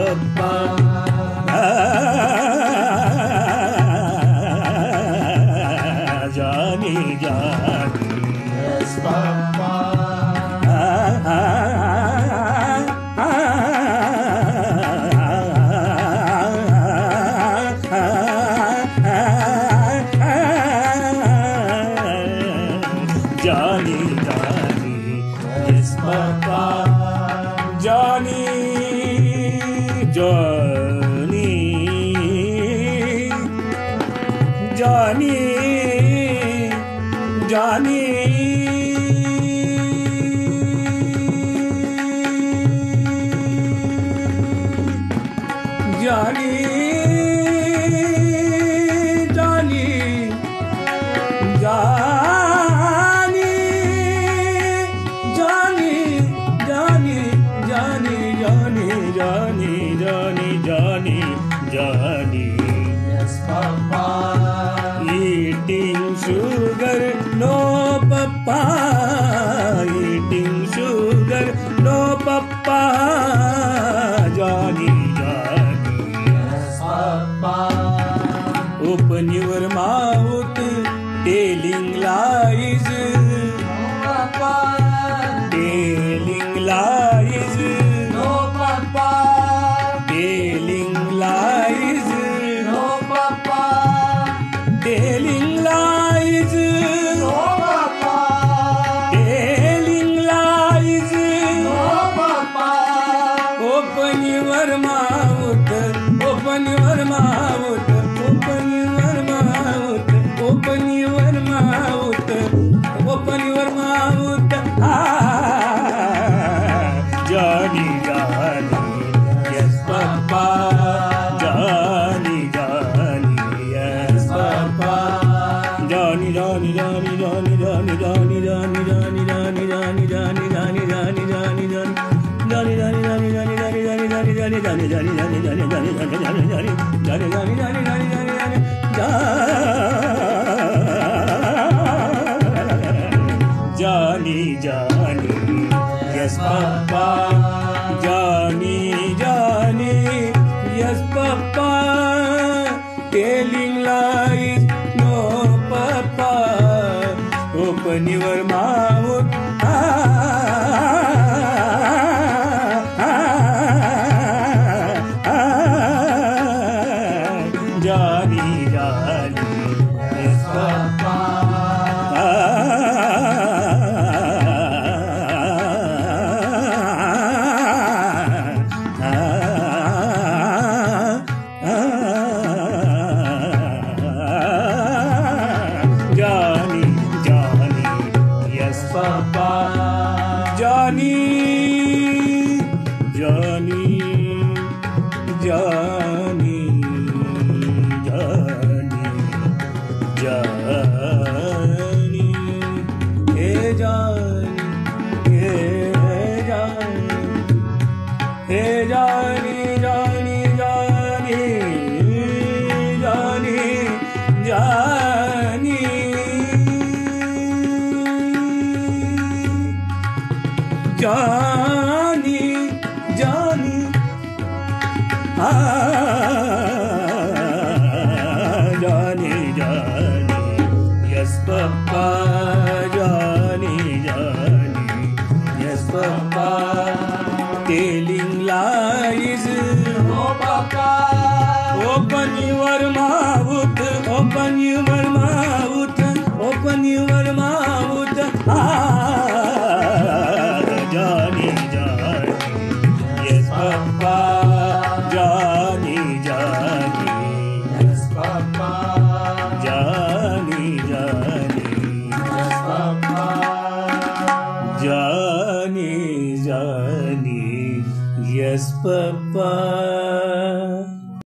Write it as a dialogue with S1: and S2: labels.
S1: Baba. Ah. Johnny, Johnny. Johnny, Johnny, Johnny, Johnny, Johnny, Johnny, Johnny, Johnny, Johnny, Johnny, Johnny. Sugar, no your mouth, open your mouth, open your mouth, open your mouth, open your mouth. Ah, Johnny, Johnny, yes, Papa. Johnny, Johnny, Johnny, Johnny, Johnny, Johnny, Johnny, Johnny, Johnny, Johnny, Johnny, Johnny, Johnny, Johnny, Johnny, Johnny, Johnny, Johnny, Johnny, Johnny, Johnny, Johnny, Johnny, Johnny, Johnny, Johnny, Johnny, Johnny, Johnny, yes, Papa. Johnny, Johnny, yes, Papa. Telling lies, no, Papa. Open your Papa. Johnny, Johnny, Johnny, Johnny, Ah, Johnny, Johnny, yes, Papa, Johnny, Johnny, yes, Papa, telling lies.
S2: No, Papa.
S1: Open your mouth, open your mouth, open your mouth. जाने जाने यस्पपा